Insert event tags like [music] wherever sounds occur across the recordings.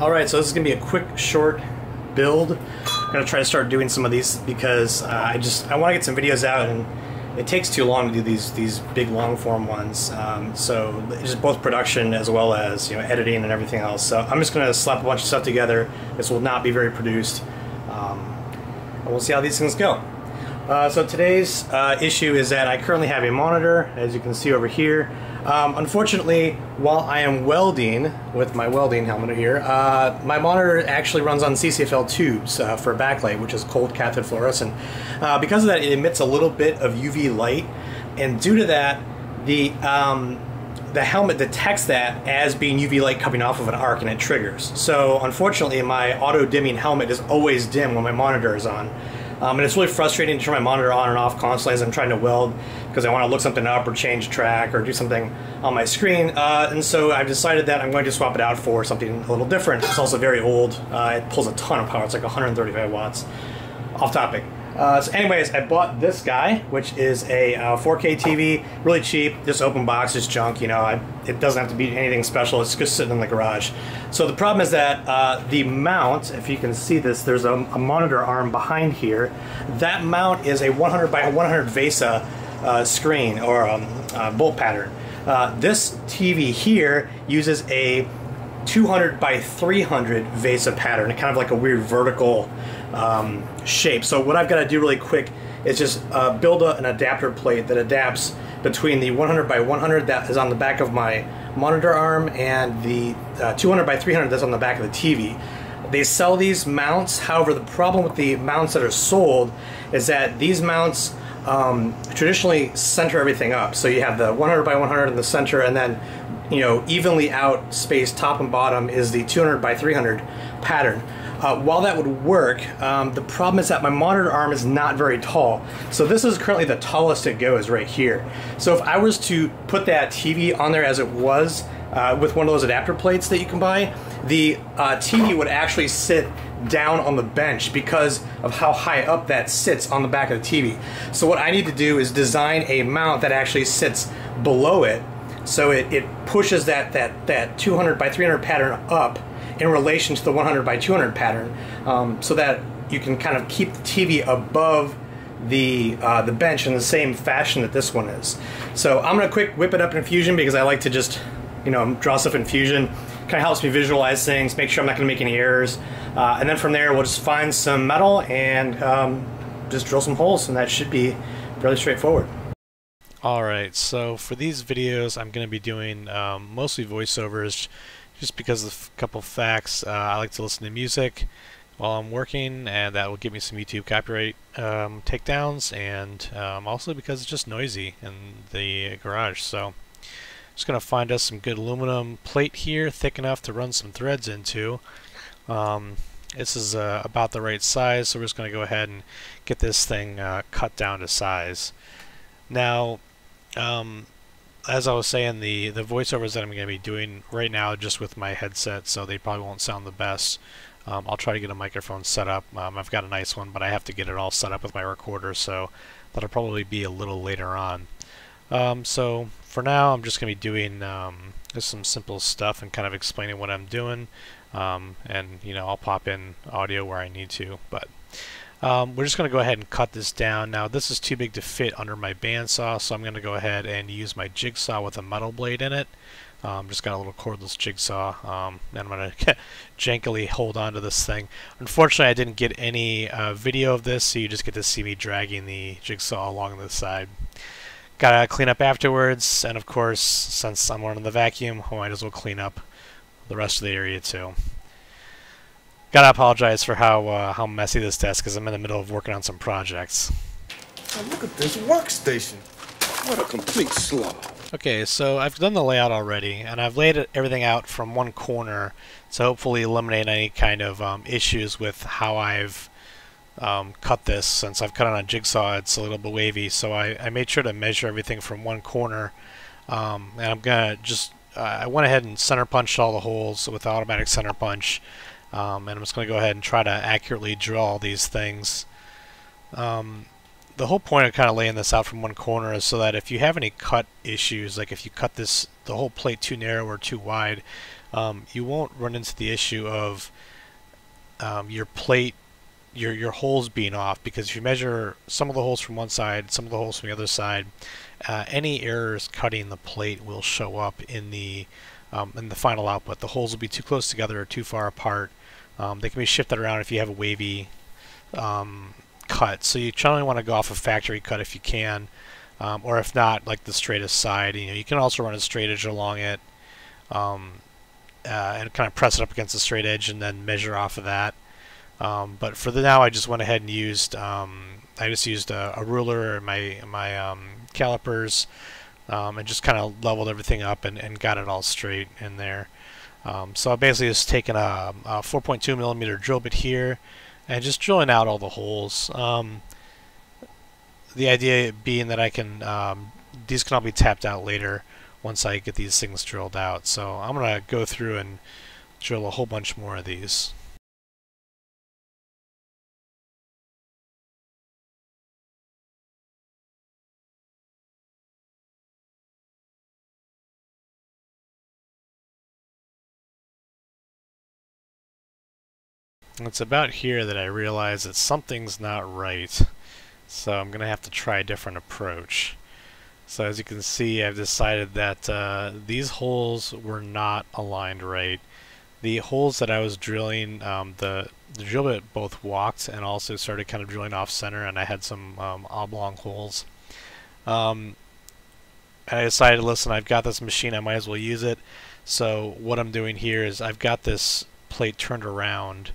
Alright, so this is to be a quick, short build. I'm to try to start doing some of these because uh, I just I want to get some videos out and it takes too long to do these these big long form ones. Um, so just both production as well as you know editing and everything else. So I'm just to slap a bunch of stuff together. This will not be very produced. Um, and we'll see how these things go. Uh, so today's uh, issue is that I currently have a monitor, as you can see over here. Um, unfortunately, while I am welding with my welding helmet here, uh, my monitor actually runs on CCFL tubes uh, for backlight, which is cold cathode fluorescent. Uh, because of that, it emits a little bit of UV light, and due to that, the um, the helmet detects that as being UV light coming off of an arc and it triggers. So unfortunately, my auto dimming helmet is always dim when my monitor is on. Um, and it's really frustrating to turn my monitor on and off constantly as I'm trying to weld because I want to look something up or change track or do something on my screen. Uh, and so I've decided that I'm going to swap it out for something a little different. It's also very old. Uh, it pulls a ton of power. It's like 135 watts. Off topic. Uh, so anyways, I bought this guy, which is a uh, 4K TV, really cheap, just open box, just junk, you know, I, it doesn't have to be anything special, it's just sitting in the garage. So the problem is that uh, the mount, if you can see this, there's a, a, monitor arm behind here. That mount is a 100 by 100 VESA uh, screen or um, uh, bolt pattern. Uh, this TV here uses a 200 by 300 VESA pattern, kind of like a weird vertical um, shape. So what I've got to do really quick is just uh, build a, an adapter plate that adapts between the 100 by 100 that is on the back of my monitor arm and the uh, 200 by 300 that's on the back of the TV. They sell these mounts, however the problem with the mounts that are sold is that these mounts um, traditionally center everything up. So you have the 100 by 100 in the center and then you know evenly out spaced top and bottom is the 200 by 300 pattern. Uh, while that would work, um, the problem is that my monitor arm is not very tall. So this is currently the tallest it goes right here. So if I was to put that TV on there as it was uh, with one of those adapter plates that you can buy, the uh, TV would actually sit down on the bench because of how high up that sits on the back of the TV. So what I need to do is design a mount that actually sits below it so it, it pushes that, that, that 200 by 300 pattern up in relation to the 100 by 200 pattern um, so that you can kind of keep the TV above the uh, the bench in the same fashion that this one is. So I'm gonna quick whip it up in Fusion because I like to just you know draw stuff in Fusion. Kind of helps me visualize things, make sure I'm not gonna make any errors, uh, and then from there we'll just find some metal and um, just drill some holes, and that should be fairly straightforward. Alright, so for these videos I'm to be doing um, mostly voiceovers just because of a couple facts. Uh, I like to listen to music while I'm working, and that will give me some YouTube copyright um, takedowns, and um, also because it's just noisy in the garage. So, just going to find us some good aluminum plate here, thick enough to run some threads into. Um, this is uh, about the right size, so we're just going to go ahead and get this thing uh, cut down to size. Now, um, as I was saying, the, the voiceovers that I'm going to be doing right now just with my headset, so they probably won't sound the best. Um, I'll try to get a microphone set up. Um, I've got a nice one, but I have to get it all set up with my recorder, so that'll probably be a little later on. Um, so for now, I'm just going to be doing um, just some simple stuff and kind of explaining what I'm doing. Um, and, you know, I'll pop in audio where I need to, but um, we're just going to go ahead and cut this down. Now this is too big to fit under my bandsaw, so I'm going to go ahead and use my jigsaw with a metal blade in it. Um, just got a little cordless jigsaw, um, and I'm going [laughs] to jankily hold on to this thing. Unfortunately, I didn't get any uh, video of this, so you just get to see me dragging the jigsaw along the side. Gotta clean up afterwards, and of course, since I'm running the vacuum, I might as well clean up the rest of the area too. Gotta apologize for how uh, how messy this desk is. I'm in the middle of working on some projects. Oh, look at this workstation. What a complete slog. Okay, so I've done the layout already, and I've laid everything out from one corner to hopefully eliminate any kind of um, issues with how I've um, cut this. Since I've cut on a jigsaw, it's a little bit wavy, so I, I made sure to measure everything from one corner. Um, and I'm gonna just, uh, I went ahead and center punched all the holes with the automatic center punch. Um, and I'm just going to go ahead and try to accurately draw these things. Um, the whole point of kind of laying this out from one corner is so that if you have any cut issues, like if you cut this the whole plate too narrow or too wide, um, you won't run into the issue of um, your plate, your your holes being off because if you measure some of the holes from one side, some of the holes from the other side, uh, any errors cutting the plate will show up in the um, in the final output. The holes will be too close together or too far apart. Um, they can be shifted around if you have a wavy um, cut. So you generally want to go off a factory cut if you can, um, or if not, like the straightest side. You know, you can also run a straight edge along it, um, uh, and kind of press it up against the straight edge, and then measure off of that. Um, but for the now, I just went ahead and used um, I just used a, a ruler and my my calipers, um, and just kind of leveled everything up and, and got it all straight in there. So I basically just taken a, a 4.2 millimeter drill bit here and just drilling out all the holes. Um, the idea being that I can, um, these can all be tapped out later once I get these things drilled out. So I'm going to go through and drill a whole bunch more of these. It's about here that I realize that something's not right. So I'm going to have to try a different approach. So as you can see, I've decided that uh, these holes were not aligned right. The holes that I was drilling, um, the, the drill bit both walked and also started kind of drilling off center, and I had some um, oblong holes. Um, I decided, listen, I've got this machine, I might as well use it. So what I'm doing here is I've got this plate turned around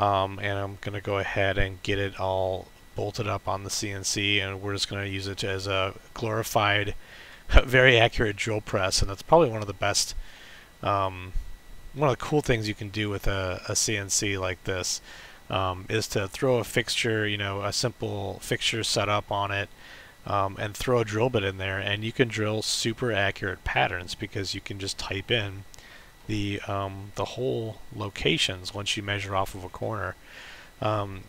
um, and I'm going to go ahead and get it all bolted up on the CNC and we're just going to use it as a glorified [laughs] very accurate drill press and that's probably one of the best um, one of the cool things you can do with a, a CNC like this um, is to throw a fixture you know a simple fixture setup on it um, and throw a drill bit in there and you can drill super accurate patterns because you can just type in the um, the hole locations once you measure off of a corner. Um,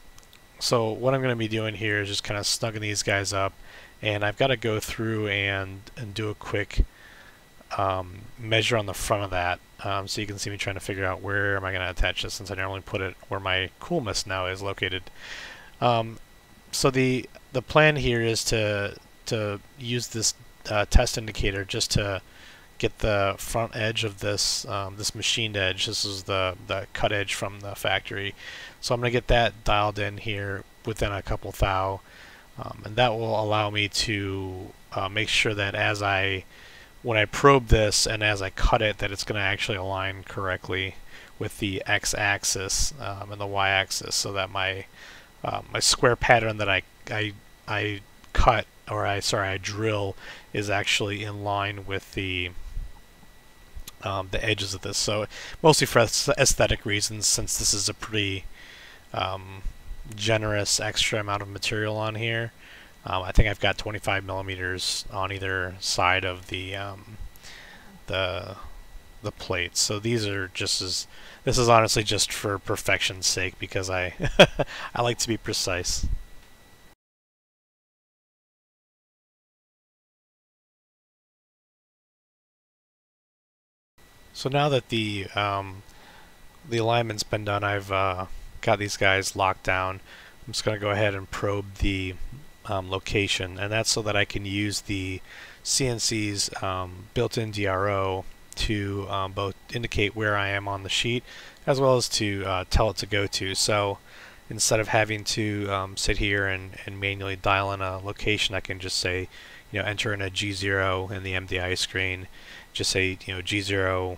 so what I'm going to be doing here is just kind of snugging these guys up, and I've got to go through and and do a quick um, measure on the front of that. Um, so you can see me trying to figure out where am I going to attach this since I normally put it where my coolness now is located. Um, so the the plan here is to to use this uh, test indicator just to get the front edge of this um, this machined edge. This is the, the cut edge from the factory. So I'm going to get that dialed in here within a couple thou. Um, and that will allow me to uh, make sure that as I when I probe this and as I cut it that it's going to actually align correctly with the x-axis um, and the y-axis so that my uh, my square pattern that I, I, I cut or I sorry I drill is actually in line with the um, the edges of this. So mostly for aesthetic reasons, since this is a pretty um, generous extra amount of material on here. Um, I think I've got 25 millimeters on either side of the um, the the plates. So these are just as this is honestly just for perfection's sake because I [laughs] I like to be precise. So now that the um, the alignment's been done, I've uh, got these guys locked down. I'm just going to go ahead and probe the um, location, and that's so that I can use the CNC's um, built-in DRO to um, both indicate where I am on the sheet, as well as to uh, tell it to go to. So instead of having to um, sit here and, and manually dial in a location, I can just say, you know, enter in a G0 in the MDI screen, just say, you know, G0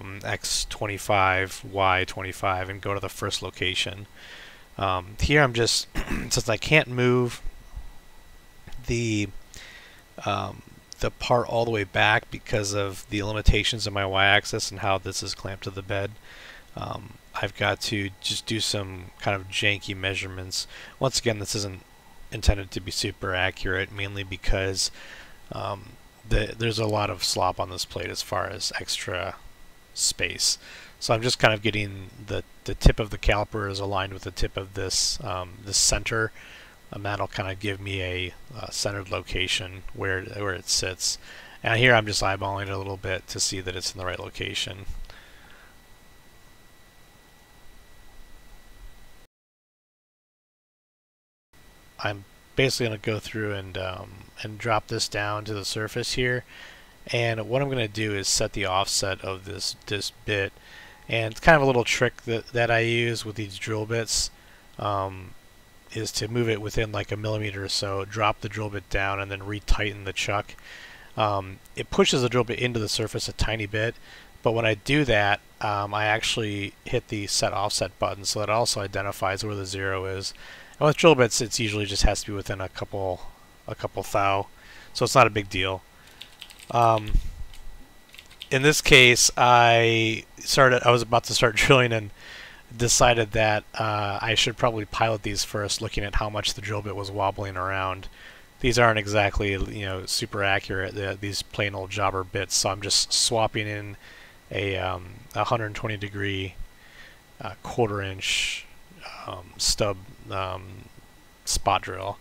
um, X25, Y25, and go to the first location. Um, here I'm just, [clears throat] since I can't move the um, the part all the way back because of the limitations of my y-axis and how this is clamped to the bed, um, I've got to just do some kind of janky measurements. Once again, this isn't intended to be super accurate, mainly because um, the, there's a lot of slop on this plate as far as extra space. So I'm just kind of getting the, the tip of the caliper is aligned with the tip of this, um, this center, and that'll kind of give me a, a centered location where, where it sits. And here I'm just eyeballing it a little bit to see that it's in the right location. I'm basically going to go through and um, and drop this down to the surface here. And what I'm going to do is set the offset of this this bit. And it's kind of a little trick that, that I use with these drill bits um, is to move it within like a millimeter or so, drop the drill bit down, and then retighten the chuck. Um, it pushes the drill bit into the surface a tiny bit, but when I do that, um, I actually hit the set offset button so that also identifies where the zero is. And with drill bits, it usually just has to be within a couple a couple thou, so it's not a big deal. Um, in this case, I started. I was about to start [laughs] drilling and decided that uh, I should probably pilot these first, looking at how much the drill bit was wobbling around. These aren't exactly you know super accurate. The, these plain old jobber bits, so I'm just swapping in a um, 120 degree uh, quarter inch um, stub um, spot drill.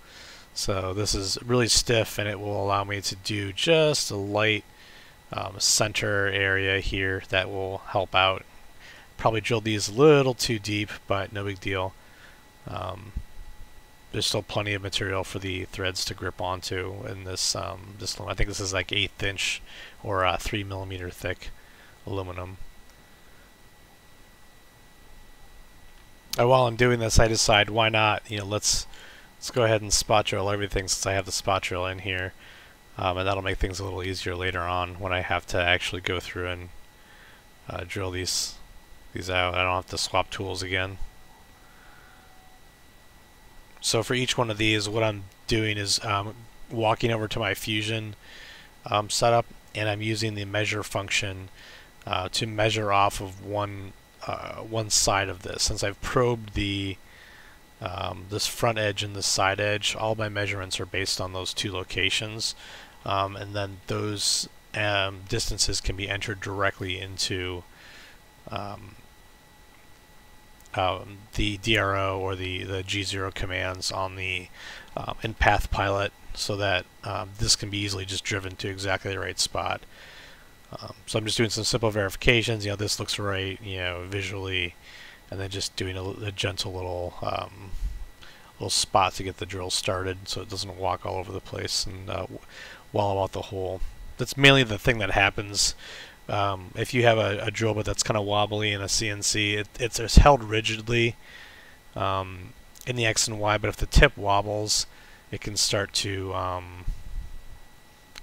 So this is really stiff and it will allow me to do just a light um, center area here that will help out. Probably drill these a little too deep, but no big deal. Um, there's still plenty of material for the threads to grip onto in this. Um, this I think this is like eighth inch or uh, three millimeter thick aluminum. And while I'm doing this, I decide why not, you know, let's let's go ahead and spot drill everything since I have the spot drill in here. Um, and that'll make things a little easier later on when I have to actually go through and uh, drill these these out. I don't have to swap tools again. So for each one of these, what I'm doing is um, walking over to my Fusion um, setup, and I'm using the measure function uh, to measure off of one uh, one side of this. Since I've probed the um, this front edge and this side edge, all my measurements are based on those two locations, um, and then those um, distances can be entered directly into um, um, the DRO or the the G0 commands on the um, in PathPilot, so that this can be easily just driven to exactly the right spot. Um, so I'm just doing some simple verifications. You know, this looks right, you know, visually, and then just doing a, a gentle little um, little spot to get the drill started, so it doesn't walk all over the place and uh, wallow out the hole. That's mainly the thing that happens um, if you have a, a, drill bit that's kind of wobbly in a CNC. It, it's, it's held rigidly um, in the X and Y, but if the tip wobbles, it can start to um,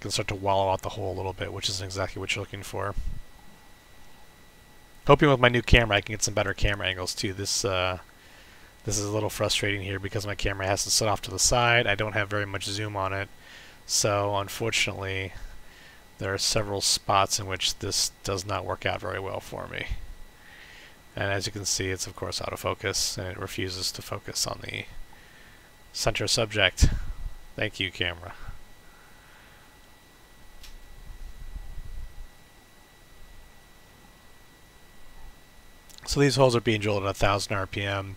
can start to wallow out the hole a little bit, which isn't exactly what you're looking for. Hoping with my new camera I can get some better camera angles too. This uh, this is a little frustrating here because my camera has to sit off to the side. I don't have very much zoom on it. So unfortunately there are several spots in which this does not work out very well for me. And as you can see it's of course out of focus and it refuses to focus on the center subject. Thank you camera. So these holes are being drilled at 1000 RPM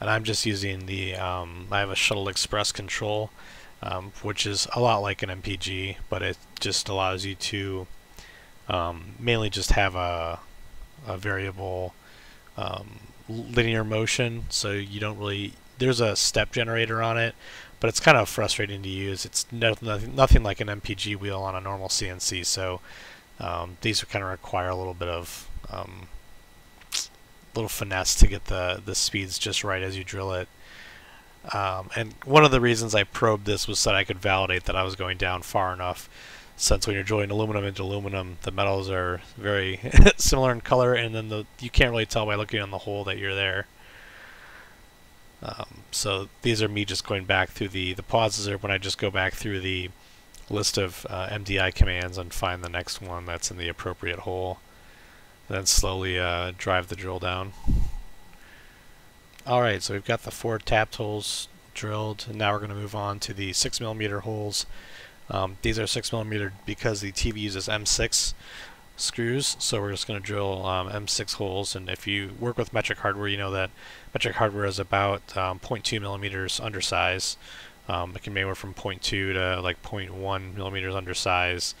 and I'm just using the, um, I have a ShuttleXpress control um, which is a lot like an MPG but it just allows you to um, mainly just have a, a variable um, linear motion so you don't really, there's a step generator on it but it's kind of frustrating to use. It's nothing, nothing like an MPG wheel on a normal CNC so um, these are kind of require a little bit of um, little finesse to get the, the speeds just right as you drill it. Um, and one of the reasons I probed this was so that I could validate that I was going down far enough. Since when you're drilling aluminum into aluminum, the metals are very [laughs] similar in color, and then the you can't really tell by looking on the hole that you're there. Um, so these are me just going back through the the pauses are when I just go back through the list of uh, MDI commands and find the next one that's in the appropriate hole then slowly uh, drive the drill down. Alright, so we've got the four tapped holes drilled, and now we're going to move on to the 6mm holes. Um, these are 6mm because the TV uses M6 screws, so we're just going to drill um, M6 holes, and if you work with metric hardware, you know that metric hardware is about um, 0.2 millimeters undersize. Um, it can be anywhere from 0.2 to like 0.1 millimeters undersize.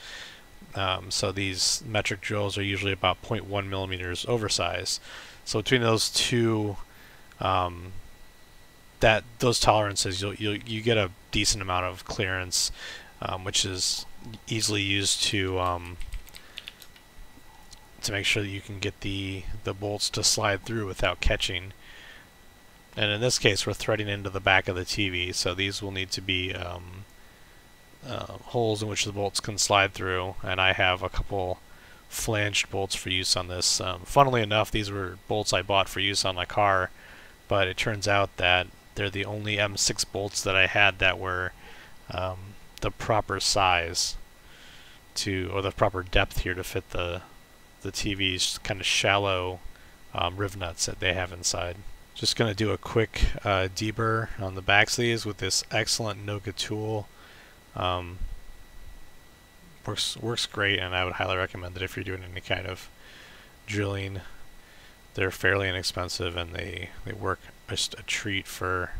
Um, so these metric drills are usually about 0.1 millimeters oversized. So between those two um, that those tolerances, you'll, you'll you get a decent amount of clearance, um, which is easily used to um, to make sure that you can get the the bolts to slide through without catching. And in this case, we're threading into the back of the TV, so these will need to be um, uh, holes in which the bolts can slide through. And I have a couple flanged bolts for use on this. Um, funnily enough, these were bolts I bought for use on my car, but it turns out that they're the only M6 bolts that I had that were um, the proper size to, or the proper depth here to fit the the TV's kind of shallow um, riv nuts that they have inside. Just going to do a quick uh, deburr on the backs of these with this excellent Noga tool. Um, works works great, and I would highly recommend it if you're doing any kind of drilling. They're fairly inexpensive, and they they work just a treat for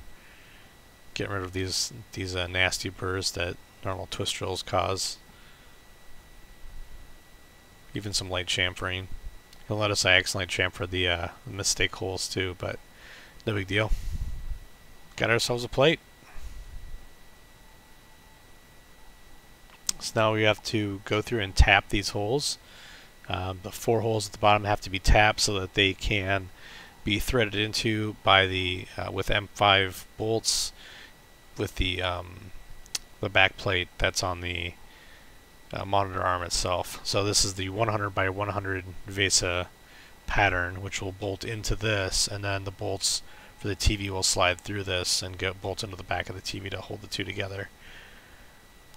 getting rid of these these uh, nasty burrs that normal twist drills cause. Even some light chamfering. He'll notice I accidentally chamfered the uh, mistake holes too, but no big deal. Got ourselves a plate. So now we have to go through and tap these holes. Um, the four holes at the bottom have to be tapped so that they can be threaded into by the uh, with M5 bolts with the um, the back plate that's on the uh, monitor arm itself. So this is the 100 by 100 VESA pattern, which will bolt into this, and then the bolts for the TV will slide through this and get bolt into the back of the TV to hold the two together.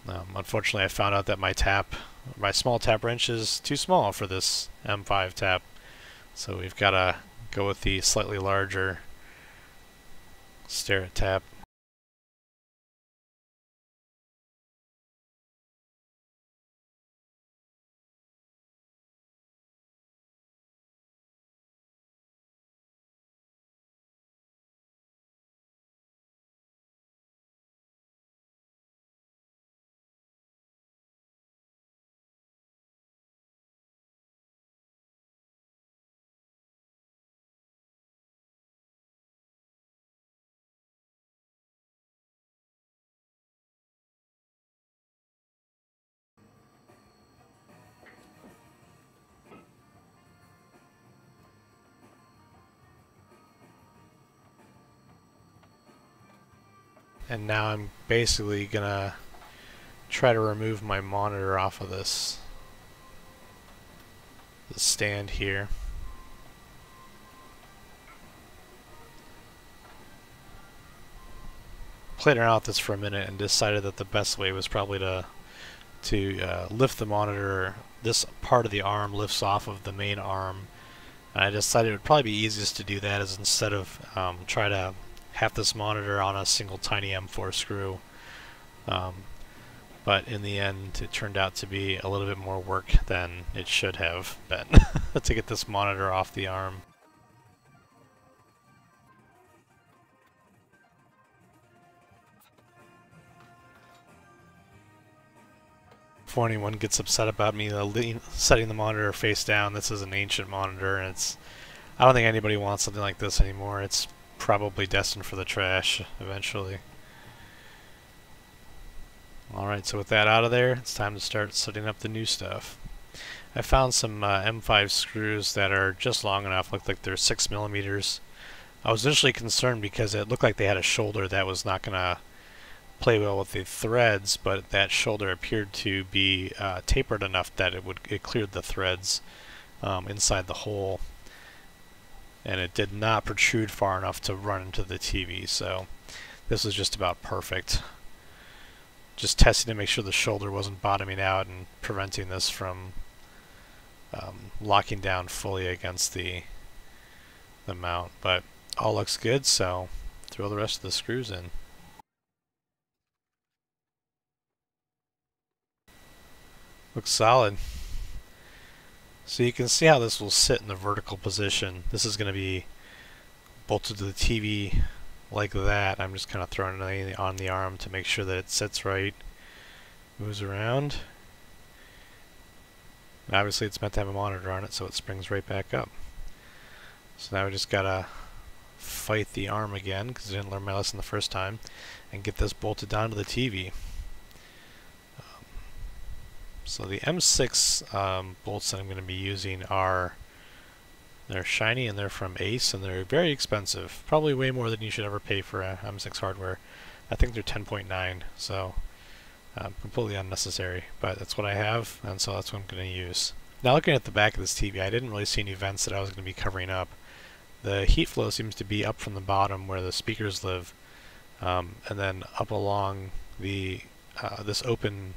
Um, unfortunately, I found out that my tap, my small tap wrench is too small for this M5 tap, so we've got to go with the slightly larger Starrett tap. And now I'm basically gonna try to remove my monitor off of this, this stand here. Played around with this for a minute and decided that the best way was probably to to uh, lift the monitor. This part of the arm lifts off of the main arm. And I decided it would probably be easiest to do that is instead of um, try to have this monitor on a single tiny M4 screw. Um, but in the end, it turned out to be a little bit more work than it should have been [laughs] to get this monitor off the arm. Before anyone gets upset about me setting the monitor face down, this is an ancient monitor, and it's I don't think anybody wants something like this anymore. It's probably destined for the trash eventually. Alright, so with that out of there, it's time to start setting up the new stuff. I found some uh, M5 screws that are just long enough, look like they're 6 millimeters. I was initially concerned because it looked like they had a shoulder that was not going to play well with the threads, but that shoulder appeared to be uh, tapered enough that it would it cleared the threads um, inside the hole and it did not protrude far enough to run into the TV so this was just about perfect. Just testing to make sure the shoulder wasn't bottoming out and preventing this from um, locking down fully against the the mount but all looks good so throw the rest of the screws in. Looks solid so you can see how this will sit in the vertical position. This is going to be bolted to the TV like that. I'm just kind of throwing it on the arm to make sure that it sits right. Moves around. And obviously it's meant to have a monitor on it so it springs right back up. So now we just gotta fight the arm again because I didn't learn my lesson the first time and get this bolted down to the TV. So the M6 um, bolts that I'm going to be using are they're shiny and they're from Ace and they're very expensive. Probably way more than you should ever pay for a M6 hardware. I think they're 10.9 so um, completely unnecessary but that's what I have and so that's what I'm going to use. Now looking at the back of this TV I didn't really see any vents that I was going to be covering up. The heat flow seems to be up from the bottom where the speakers live um, and then up along the uh, this open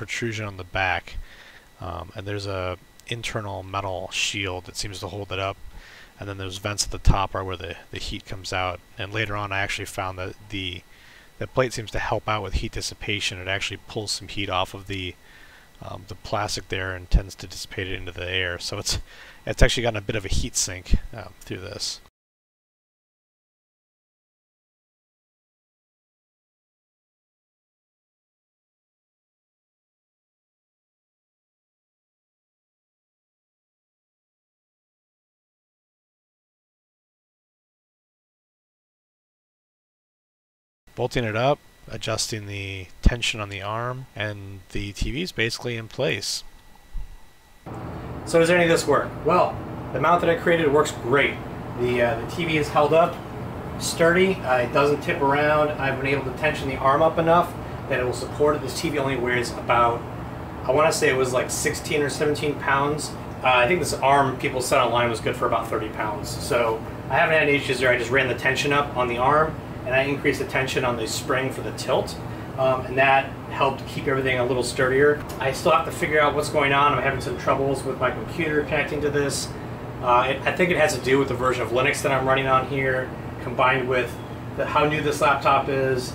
protrusion on the back um, and there's a internal metal shield that seems to hold it up and then those vents at the top are where the, the heat comes out. And later on I actually found that the the plate seems to help out with heat dissipation. It actually pulls some heat off of the um, the plastic there and tends to dissipate it into the air. So it's it's actually gotten a bit of a heat sink um, through this bolting it up, adjusting the tension on the arm, and the TV is basically in place. So does any of this work? Well, the mount that I created works great. The, uh, the TV is held up, sturdy, uh, it doesn't tip around. I've been able to tension the arm up enough that it will support it. This TV only weighs about, I want to say it was like 16 or 17 pounds. Uh, I think this arm people said online was good for about 30 pounds. So I haven't had any issues there. I just ran the tension up on the arm and I increased the tension on the spring for the tilt. Um, and that helped keep everything a little sturdier. I still have to figure out what's going on. I'm having some troubles with my computer connecting to this. Uh, it, I think it has to do with the version of Linux that I'm running on here, combined with the, how new this laptop is,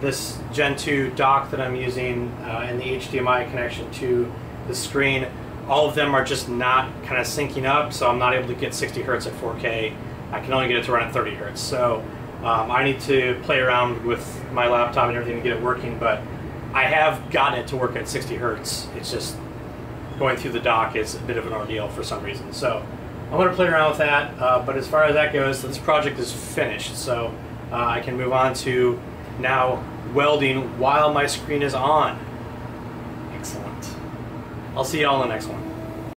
this Gen 2 dock that I'm using, uh, and the HDMI connection to the screen. All of them are just not kind of syncing up, so I'm not able to get 60 hertz at 4K. I can only get it to run at 30 hertz. So um, I need to play around with my laptop and everything to get it working, but I have gotten it to work at 60 hertz. It's just going through the dock is a bit of an ordeal for some reason. So I'm going to play around with that, uh, but as far as that goes, this project is finished. So uh, I can move on to now welding while my screen is on. Excellent. I'll see you all in the next one.